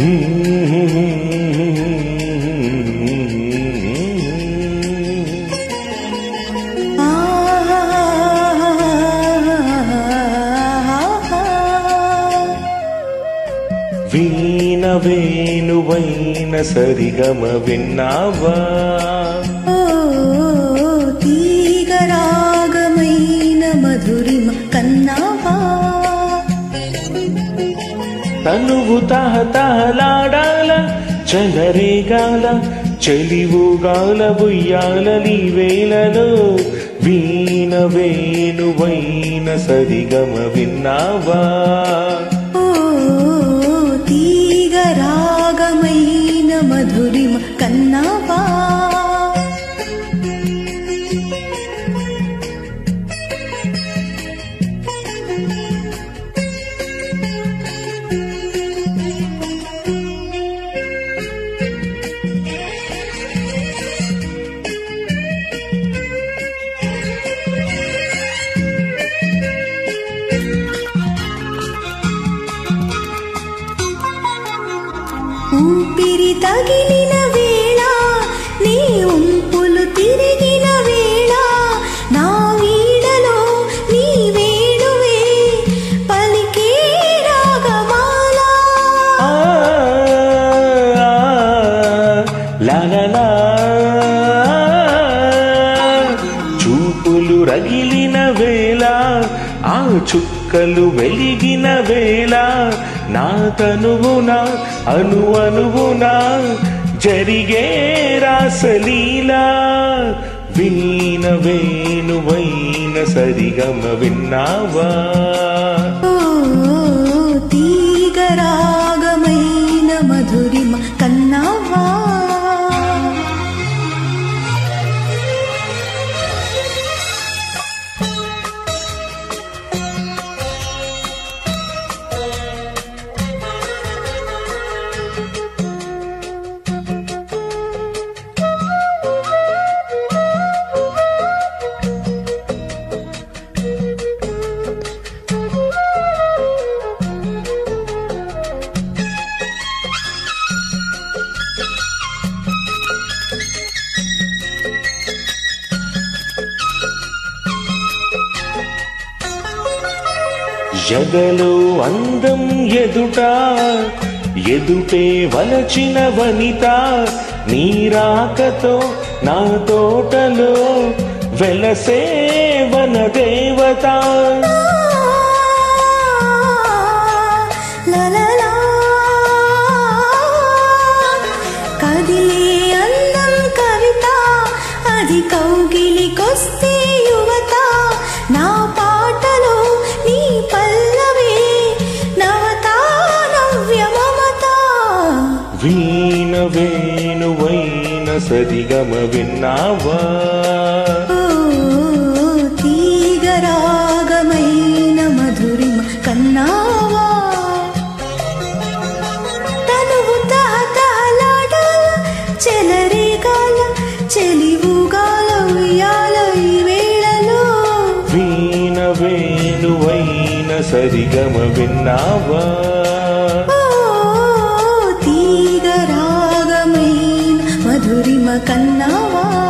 Mm-hmm. వీణ వేణువైన సరిగమ విన్నావా? తీగరాగమైన మధురిమ కన్నావా? తనువు తహ తహలాడాల చలరేగాల చెలివుగాల బుయ్యాల నీ వేళలో వీణ వేణువైన సరిగమ విన్నావా? रागमयीन मधुरिम ఊపిరి తగిలిన చుక్కలు వెలిగిన వేళ నా తనువున అను అనువున జరిగే రాసలీలా వీణ వేణువైన సరిగమ విన్నావా? తీగరాగమైన మధురిమ ఎదలో అందం ఎదుట ఎదుటే వలచిన వనిత నీరాకతో నా తోటలో వెలసే వన దేవత. వీణ వేణువైన సరిగమ విన్నావా? తీగరాగమైన మధురిమ కన్నావా? తనువు తహతహలాడాల చెలరేగాల చెలివుగాల ఉయ్యాల ఈ వేళలో. వీణ వేణువైన సరిగమ విన్నావా? கண்ணாவா?